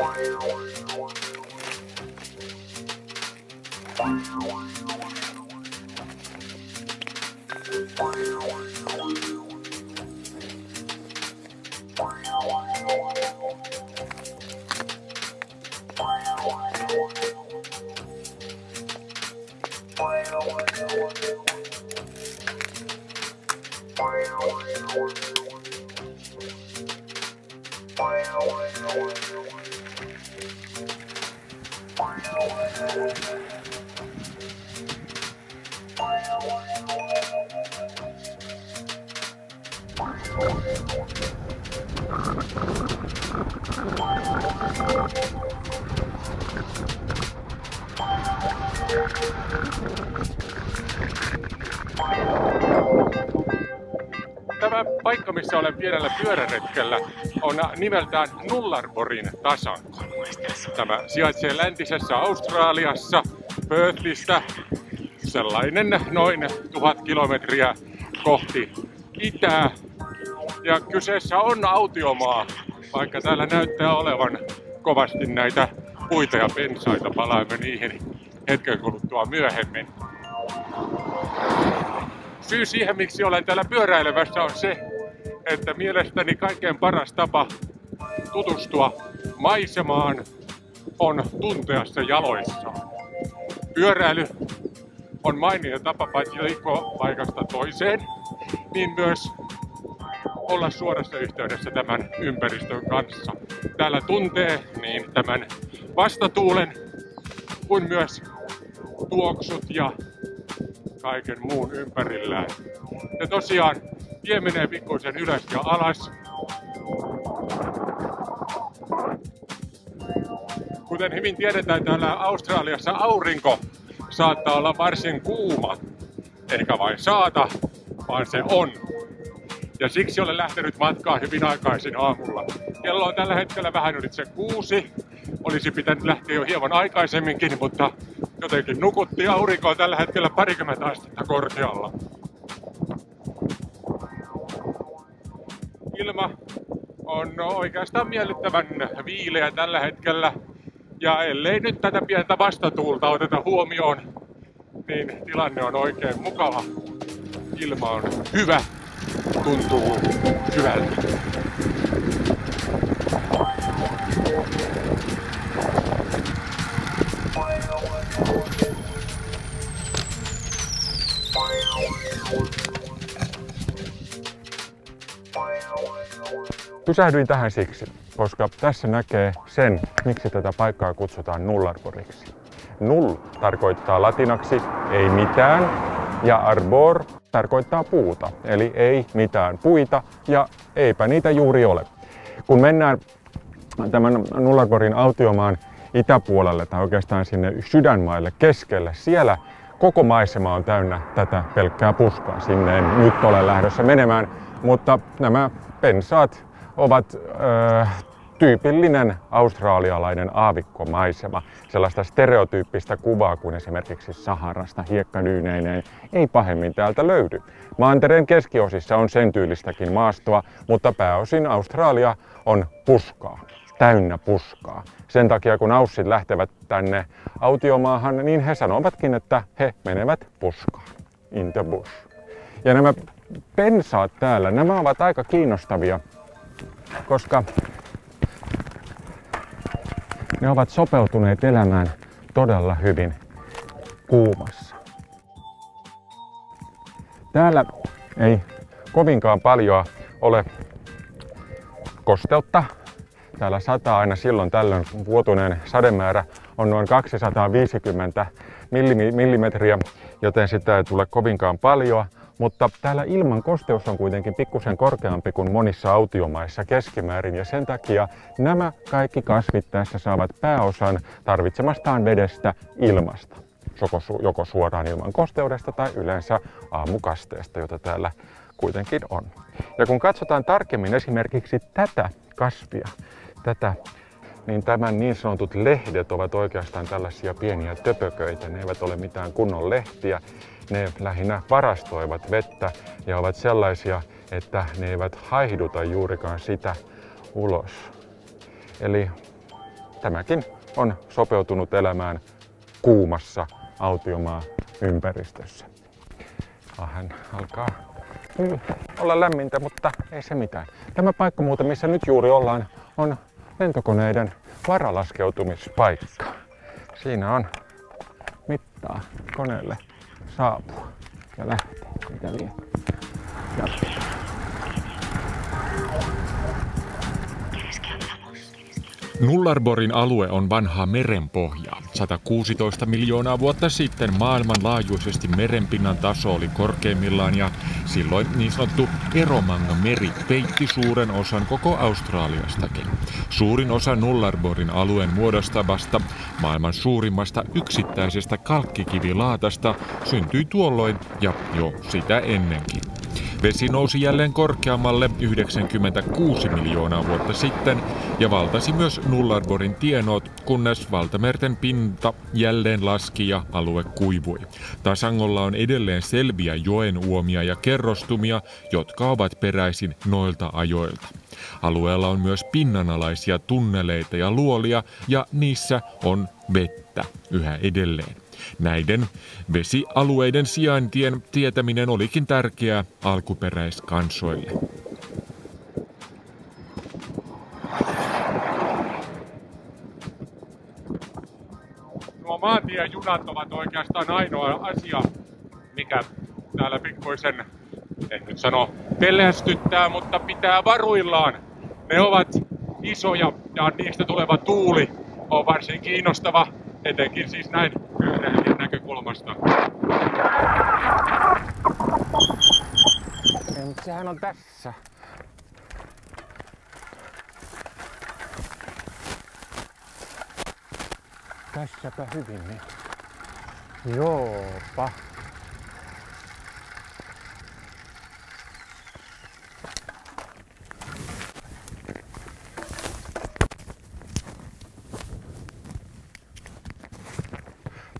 Wow. Wow. Tämä paikka, missä olen pienellä pyöräretkellä, on nimeltään Nullarborin tasanko. Tämä sijaitsee läntisessä Australiassa, Perthistä, sellainen noin tuhat kilometriä kohti itää. Ja kyseessä on autiomaa, vaikka täällä näyttää olevan kovasti näitä puita ja pensaita. Palaamme niihin hetken kuluttua myöhemmin. Syy siihen, miksi olen täällä pyöräilevässä on se, että mielestäni kaikkein paras tapa tutustua maisemaan on tuntea se jaloissa. Pyöräily on mainio tapa paitsi liikkua paikasta toiseen, niin myös olla suorassa yhteydessä tämän ympäristön kanssa. Täällä tuntee niin tämän vastatuulen kuin myös tuoksut ja kaiken muun ympärillään. Ja tosiaan tie menee pikkuisen ylös ja alas. Kuten hyvin tiedetään, täällä Australiassa aurinko saattaa olla varsin kuuma. Eikä vain saata, vaan se on. Ja siksi olen lähtenyt matkaan hyvin aikaisin aamulla. Kello on tällä hetkellä vähän yli se kuusi. Olisi pitänyt lähteä jo hieman aikaisemminkin, mutta jotenkin nukutti. Aurinko on tällä hetkellä parikymmentä astetta korkealla. Ilma on oikeastaan miellyttävän viileä tällä hetkellä. Ja ellei nyt tätä pientä vastatuulta oteta huomioon, niin tilanne on oikein mukava. Ilma on hyvä, tuntuu hyvältä. Pysähdyin tähän siksi, koska tässä näkee sen, miksi tätä paikkaa kutsutaan Nullarboriksi. Null tarkoittaa latinaksi ei mitään ja arbor tarkoittaa puuta, eli ei mitään puita ja eipä niitä juuri ole. Kun mennään tämän Nullarborin autiomaan itäpuolelle tai oikeastaan sinne sydänmaille keskelle, siellä koko maisema on täynnä tätä pelkkää puskaa. Sinne en nyt ole lähdössä menemään, mutta nämä pensaat ovat ö, tyypillinen australialainen aavikkomaisema. Sellaista stereotyyppistä kuvaa kuin esimerkiksi Saharasta hiekkadyyneineen ei pahemmin täältä löydy. Maantereen keskiosissa on sen tyylistäkin maastoa, mutta pääosin Australia on puskaa täynnä puskaa. Sen takia kun aussit lähtevät tänne autiomaahan, niin he sanovatkin, että he menevät puskaan. In the bush. Ja nämä pensaat täällä, nämä ovat aika kiinnostavia, koska ne ovat sopeutuneet elämään todella hyvin kuumassa. Täällä ei kovinkaan paljon ole kosteutta. Täällä sataa aina silloin tällöin. Vuotuinen sademäärä on noin 250 millimetriä, joten sitä ei tule kovinkaan paljon. Mutta täällä ilman kosteus on kuitenkin pikkusen korkeampi kuin monissa autiomaissa keskimäärin ja sen takia nämä kaikki kasvit tässä saavat pääosan tarvitsemastaan vedestä ilmasta. Joko, suoraan ilman kosteudesta tai yleensä aamukasteesta, jota täällä kuitenkin on. Ja kun katsotaan tarkemmin esimerkiksi tätä kasvia, tätä niin tämän niin sanotut lehdet ovat oikeastaan tällaisia pieniä töpököitä. Ne eivät ole mitään kunnon lehtiä. Ne lähinnä varastoivat vettä ja ovat sellaisia, että ne eivät haihduta juurikaan sitä ulos. Eli tämäkin on sopeutunut elämään kuumassa autiomaa ympäristössä. Hän alkaa olla lämmintä, mutta ei se mitään. Tämä paikka muuten, missä nyt juuri ollaan, on lentokoneiden varalaskeutumispaikka. Siinä on mittaa koneelle saapua ja lähtee. Mitä vie? Jatketaan. Nullarborin alue on vanhaa merenpohjaa. 116 miljoonaa vuotta sitten maailmanlaajuisesti merenpinnan taso oli korkeimmillaan ja silloin niin sanottu Eromangan meri peitti suuren osan koko Australiastakin. Suurin osa Nullarborin alueen muodostavasta maailman suurimmasta yksittäisestä kalkkikivilaatasta syntyi tuolloin ja jo sitä ennenkin. Vesi nousi jälleen korkeammalle 96 miljoonaa vuotta sitten ja valtasi myös Nullarborin tienot, kunnes valtamerten pinta jälleen laski ja alue kuivui. Tasangolla on edelleen selviä joen uomia ja kerrostumia, jotka ovat peräisin noilta ajoilta. Alueella on myös pinnanalaisia tunneleita ja luolia ja niissä on vettä yhä edelleen. Näiden vesialueiden sijaintien tietäminen olikin tärkeää alkuperäiskansoille. Nuo maantiejunat ovat oikeastaan ainoa asia, mikä täällä pikkuisen, en nyt sano pelästyttää, mutta pitää varuillaan. Ne ovat isoja ja niistä tuleva tuuli on varsin kiinnostava, etenkin siis näin pyöräilijän näkökulmasta. Sehän on tässä. Tässäpä hyvin. Niin. Joopa.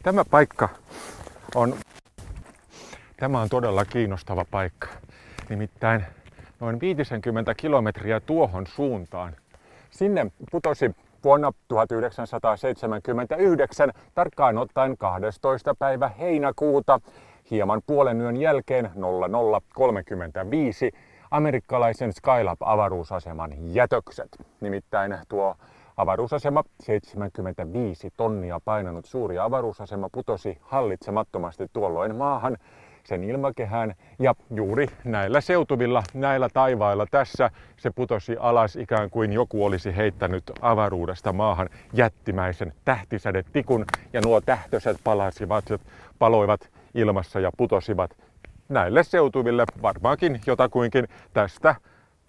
Tämä paikka on, tämä on todella kiinnostava paikka. Nimittäin noin 50 kilometriä tuohon suuntaan. Sinne putosi vuonna 1979, tarkkaan ottaen 12. päivä heinäkuuta, hieman puolen yön jälkeen 0035, amerikkalaisen Skylab-avaruusaseman jätökset. Nimittäin tuo Avaruusasema, 75 tonnia painanut suuri avaruusasema, putosi hallitsemattomasti tuolloin maahan sen ilmakehään ja juuri näillä seutuvilla, näillä taivailla tässä se putosi alas ikään kuin joku olisi heittänyt avaruudesta maahan jättimäisen tähtisädetikun ja nuo tähtöset palasivat, paloivat ilmassa ja putosivat näille seutuville varmaankin jotakuinkin tästä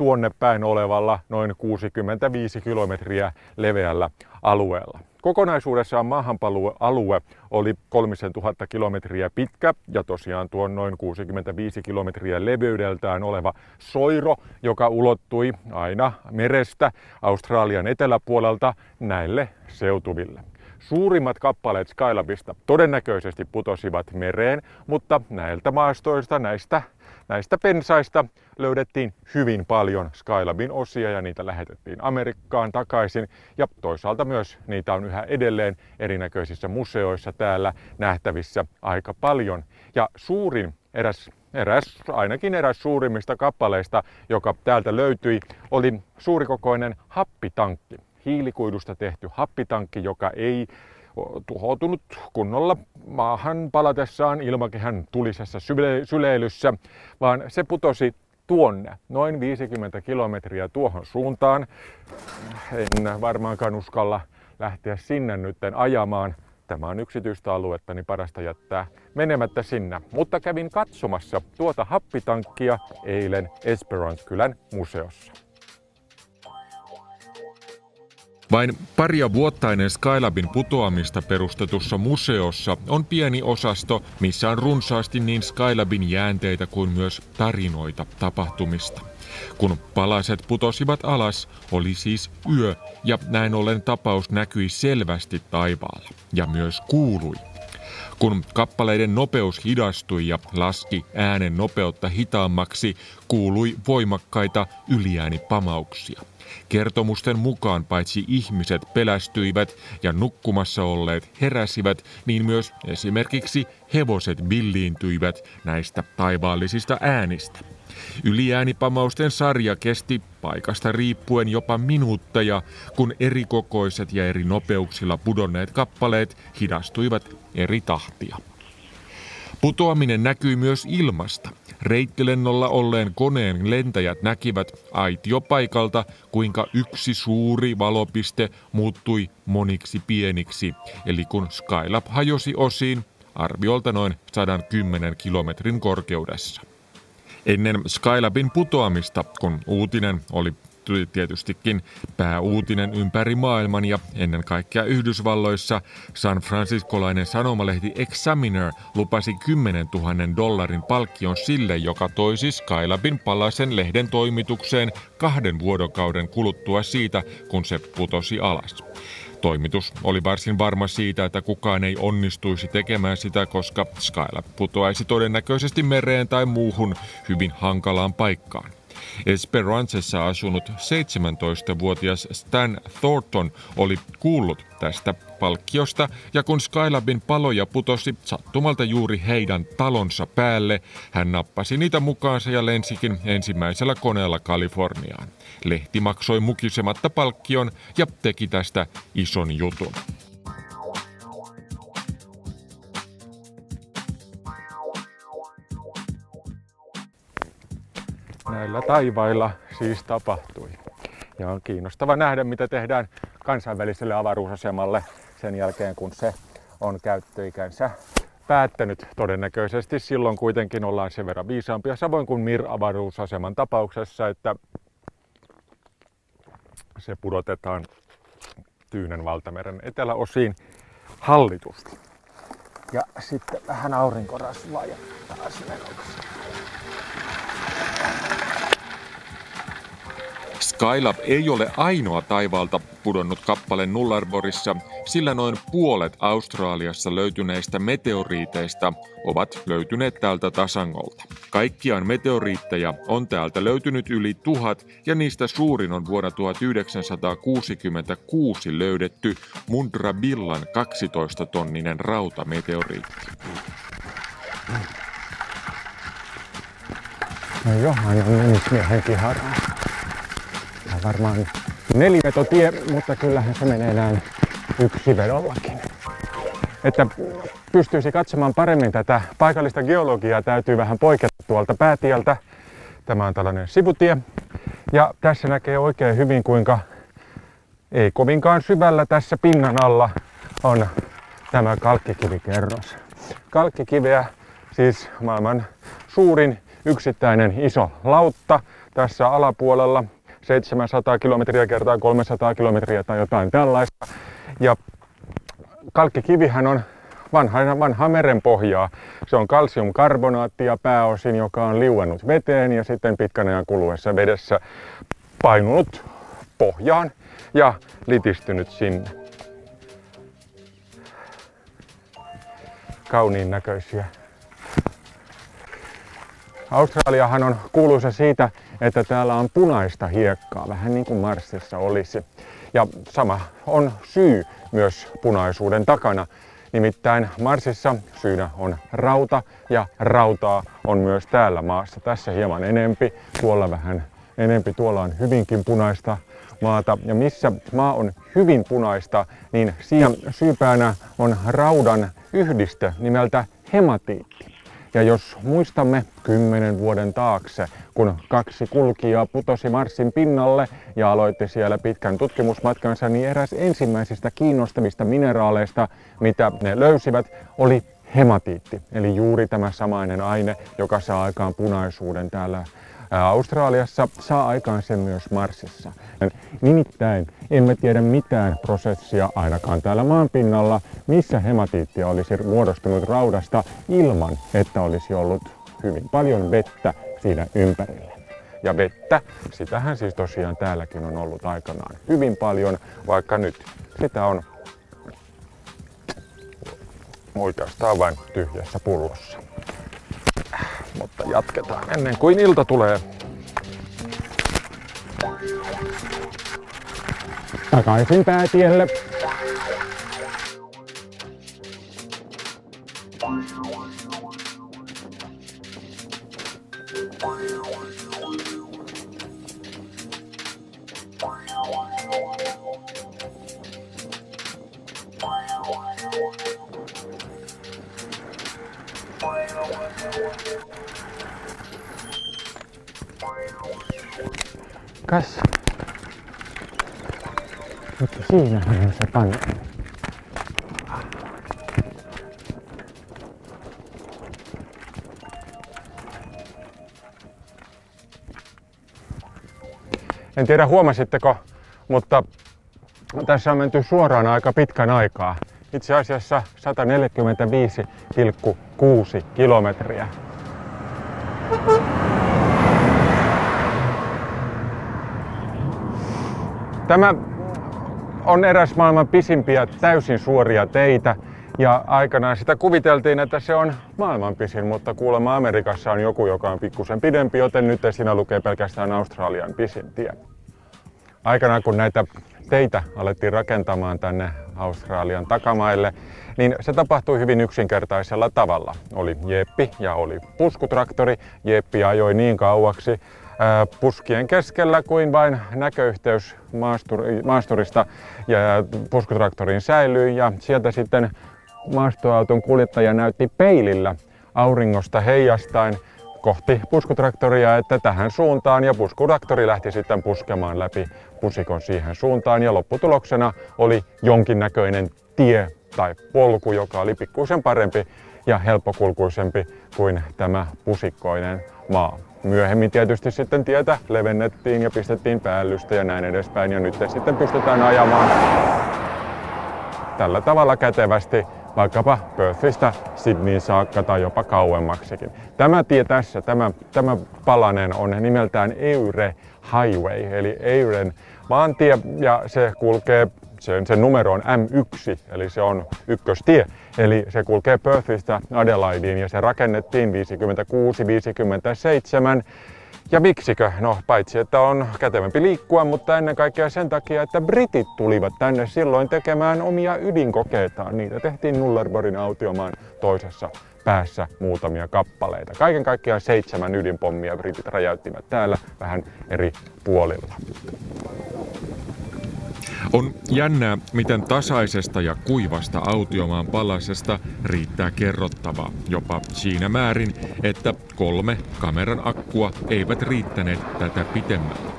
tuonne päin olevalla noin 65 kilometriä leveällä alueella. Kokonaisuudessaan maahanpalualue oli 3000 kilometriä pitkä ja tosiaan tuon noin 65 kilometriä leveydeltään oleva soiro, joka ulottui aina merestä Australian eteläpuolelta näille seutuville. Suurimmat kappaleet Skylabista todennäköisesti putosivat mereen, mutta näiltä maastoista, näistä Näistä pensaista löydettiin hyvin paljon Skylabin osia ja niitä lähetettiin Amerikkaan takaisin. Ja toisaalta myös niitä on yhä edelleen erinäköisissä museoissa täällä nähtävissä aika paljon. Ja suurin eräs eräs, ainakin eräs suurimmista kappaleista, joka täältä löytyi, oli suurikokoinen happitankki. Hiilikuidusta tehty happitankki, joka ei tuhoutunut kunnolla maahan palatessaan ilmakehän tulisessa syleilyssä, vaan se putosi tuonne, noin 50 kilometriä tuohon suuntaan. En varmaankaan uskalla lähteä sinne nytten ajamaan. Tämä on yksityistä aluetta, niin parasta jättää menemättä sinne. Mutta kävin katsomassa tuota happitankkia eilen Esperance-kylän museossa. Vain paria vuotta ennen Skylabin putoamista perustetussa museossa on pieni osasto, missä on runsaasti niin Skylabin jäänteitä kuin myös tarinoita tapahtumista. Kun palaset putosivat alas, oli siis yö ja näin ollen tapaus näkyi selvästi taivaalla ja myös kuului. Kun kappaleiden nopeus hidastui ja laski äänen nopeutta hitaammaksi, kuului voimakkaita yliäänipamauksia. Kertomusten mukaan paitsi ihmiset pelästyivät ja nukkumassa olleet heräsivät, niin myös esimerkiksi hevoset billiintyivät näistä taivaallisista äänistä. Yliäänipamausten sarja kesti paikasta riippuen jopa minuutteja, kun eri kokoiset ja eri nopeuksilla pudonneet kappaleet hidastuivat eri tahtia. Putoaminen näkyi myös ilmasta. Reittilennolla olleen koneen lentäjät näkivät aitiopaikalta, kuinka yksi suuri valopiste muuttui moniksi pieniksi, eli kun Skylab hajosi osiin arviolta noin 110 kilometrin korkeudessa. Ennen Skylabin putoamista, kun uutinen oli tuli tietystikin pääuutinen ympäri maailman ja ennen kaikkea Yhdysvalloissa San Franciscolainen sanomalehti Examiner lupasi 10 000 dollarin palkkion sille, joka toisi Skylabin palasen lehden toimitukseen kahden vuorokauden kuluttua siitä, kun se putosi alas. Toimitus oli varsin varma siitä, että kukaan ei onnistuisi tekemään sitä, koska Skylab putoaisi todennäköisesti mereen tai muuhun hyvin hankalaan paikkaan. Esperancessa asunut 17-vuotias Stan Thornton oli kuullut tästä palkkiosta, ja kun Skylabin paloja putosi sattumalta juuri heidän talonsa päälle, hän nappasi niitä mukaansa ja lensikin ensimmäisellä koneella Kaliforniaan. Lehti maksoi mukisematta palkkion ja teki tästä ison jutun. Näillä taivailla siis tapahtui. Ja on kiinnostava nähdä, mitä tehdään kansainväliselle avaruusasemalle sen jälkeen, kun se on käyttöikänsä päättänyt. Todennäköisesti silloin kuitenkin ollaan sen verran viisaampia, samoin kuin Mir-avaruusaseman tapauksessa, että se pudotetaan Tyynen valtameren eteläosiin hallitusti. Ja sitten vähän aurinkorasvaa ja taas menoksi. Skylab ei ole ainoa taivaalta pudonnut kappale Nullarborissa, sillä noin puolet Australiassa löytyneistä meteoriiteista ovat löytyneet täältä tasangolta. Kaikkiaan meteoriitteja on täältä löytynyt yli tuhat ja niistä suurin on vuonna 1966 löydetty Mundrabillan 12-tonninen rautameteoriitti. No joo, aina nimismiehenkin harraa varmaan nelivetotie, mutta kyllähän se menee näin yksivedollakin. Että pystyisi katsomaan paremmin tätä paikallista geologiaa, täytyy vähän poiketa tuolta päätieltä. Tämä on tällainen sivutie. Ja tässä näkee oikein hyvin, kuinka ei kovinkaan syvällä tässä pinnan alla on tämä kalkkikivikerros. Kalkkikiveä, siis maailman suurin yksittäinen iso lautta tässä alapuolella 700 kilometriä kertaa 300 kilometriä tai jotain tällaista. Ja kalkkikivihän on vanha, vanha merenpohjaa. Se on kalsiumkarbonaattia pääosin, joka on liuennut veteen ja sitten pitkän ajan kuluessa vedessä painunut pohjaan ja litistynyt sinne. Kauniin näköisiä. Australiahan on kuuluisa siitä, että täällä on punaista hiekkaa, vähän niin kuin Marsissa olisi. Ja sama on syy myös punaisuuden takana. Nimittäin Marsissa syynä on rauta ja rautaa on myös täällä maassa. Tässä hieman enempi, tuolla vähän enempi, tuolla on hyvinkin punaista maata. Ja missä maa on hyvin punaista, niin siinä syypäänä on raudan yhdistö nimeltä hematiitti. Ja jos muistamme kymmenen vuoden taakse, kun kaksi kulkijaa putosi Marsin pinnalle ja aloitti siellä pitkän tutkimusmatkansa, niin eräs ensimmäisistä kiinnostavista mineraaleista, mitä ne löysivät, oli hematiitti. Eli juuri tämä samainen aine, joka saa aikaan punaisuuden täällä Australiassa, saa aikaan sen myös Marsissa. Nimittäin emme tiedä mitään prosessia ainakaan täällä maanpinnalla, missä hematiittia olisi muodostunut raudasta ilman, että olisi ollut hyvin paljon vettä siinä ympärillä. Ja vettä, sitähän siis tosiaan täälläkin on ollut aikanaan hyvin paljon, vaikka nyt sitä on oikeastaan vain tyhjässä pullossa. Mutta jatketaan ennen kuin ilta tulee. Takaisin päätielle. Kas. Mutta siinähän on se panna. En tiedä huomasitteko, mutta tässä on menty suoraan aika pitkän aikaa. Itse asiassa 145,6 kilometriä. Tämä on eräs maailman pisimpiä täysin suoria teitä. Ja aikanaan sitä kuviteltiin, että se on maailman pisin, mutta kuulemma Amerikassa on joku, joka on pikkusen pidempi, joten nyt siinä lukee pelkästään Australian pisin tie. Aikanaan kun näitä teitä alettiin rakentamaan tänne Australian takamaille, niin se tapahtui hyvin yksinkertaisella tavalla. Oli jeppi ja oli puskutraktori. Jeppi ajoi niin kauaksi puskien keskellä kuin vain näköyhteys maasturista. Ja puskutraktoriin säilyi ja sieltä sitten maastoauton kuljettaja näytti peilillä auringosta heijastaen kohti puskutraktoria, että tähän suuntaan. Ja puskutraktori lähti sitten puskemaan läpi pusikon siihen suuntaan. Ja lopputuloksena oli jonkinnäköinen tie tai polku, joka oli pikkuisen parempi ja helppokulkuisempi kuin tämä pusikkoinen maa. Myöhemmin tietysti sitten tietä levennettiin ja pistettiin päällystä ja näin edespäin ja nyt sitten pystytään ajamaan tällä tavalla kätevästi vaikkapa Perthistä Sydneyin saakka tai jopa kauemmaksikin. Tämä tie tässä, tämä, tämä palanen on nimeltään Eure Highway, eli Euren maantie, ja se kulkee, sen, sen numero on M1, eli se on ykköstie. Eli se kulkee Perthistä Adelaideen ja se rakennettiin 56-57 ja miksikö? No paitsi, että on kätevämpi liikkua, mutta ennen kaikkea sen takia, että britit tulivat tänne silloin tekemään omia ydinkokeitaan. Niitä tehtiin Nullerborin autiomaan toisessa päässä muutamia kappaleita. Kaiken kaikkiaan seitsemän ydinpommia britit räjäyttivät täällä vähän eri puolilla. On jännää, miten tasaisesta ja kuivasta autiomaan palasesta riittää kerrottavaa, jopa siinä määrin, että kolme kameran akkua eivät riittäneet tätä pitemmälle.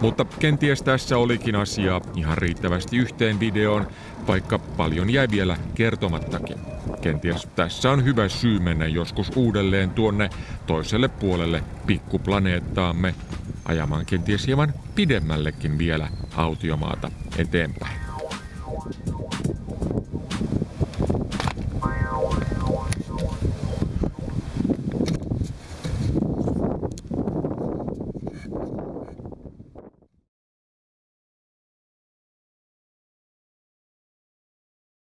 Mutta kenties tässä olikin asiaa ihan riittävästi yhteen videoon, vaikka paljon jäi vielä kertomattakin. Kenties tässä on hyvä syy mennä joskus uudelleen tuonne toiselle puolelle pikkuplaneettaamme, ajamaan kenties hieman pidemmällekin vielä autiomaata eteenpäin.